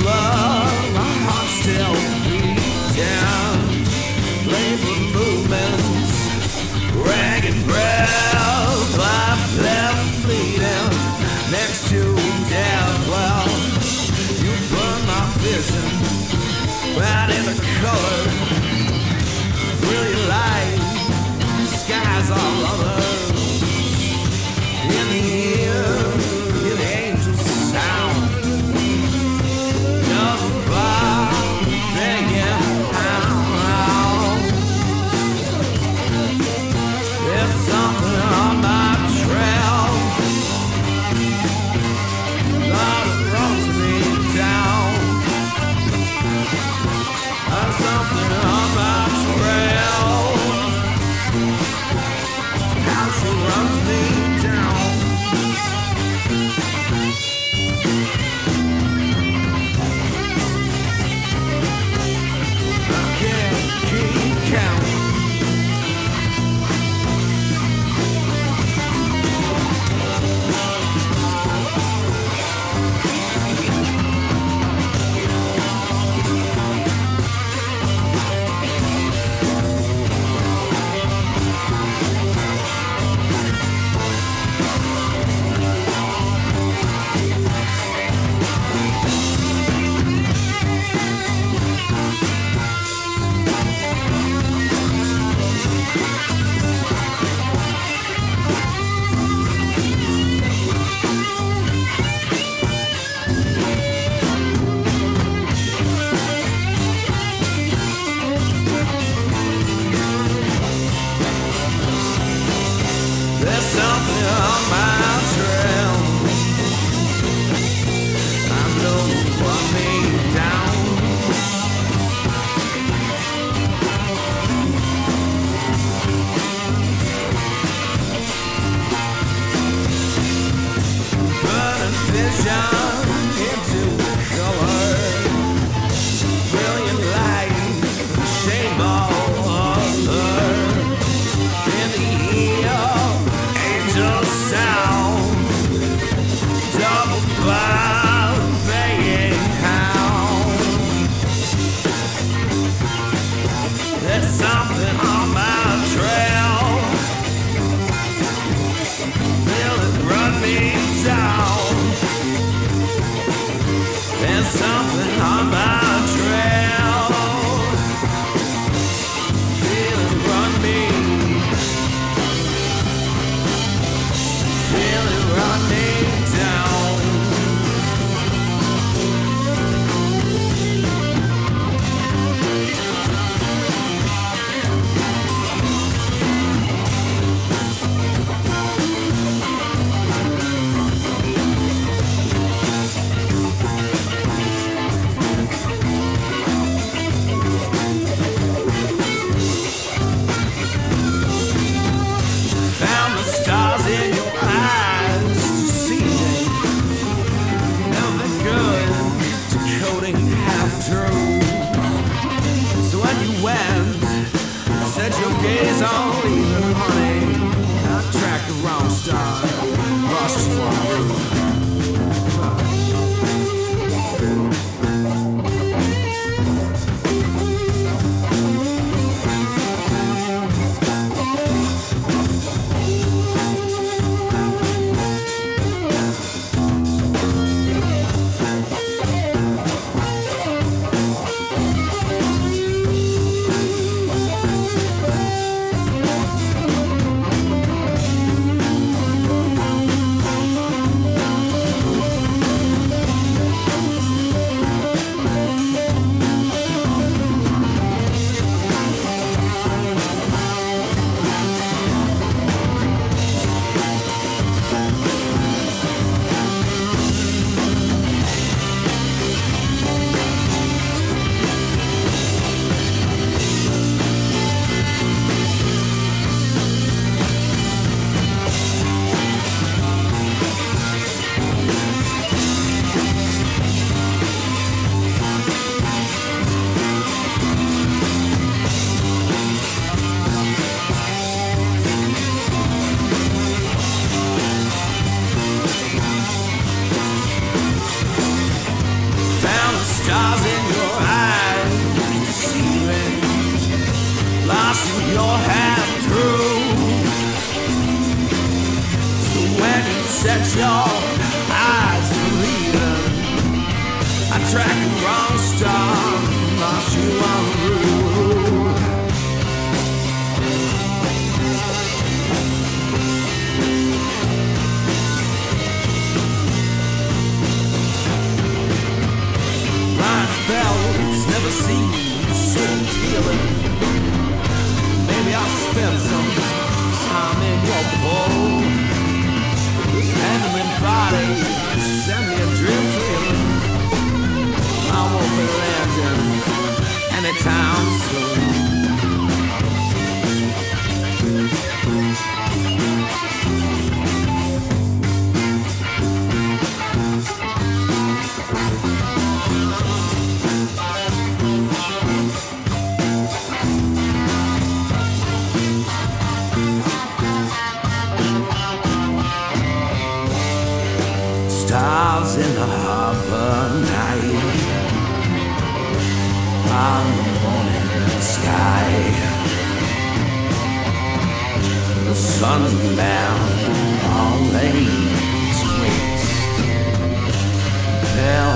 sound found the stars in your eyes to see good to coding half true. So when you went, set your gaze on leaving, honey. I tracked the wrong star, lost one room. your hand through. So when you set your eyes to leaving, I track the wrong star, lost you on the route. Stars in the harbor night. On the morning sky. The sundown on lanes twist Their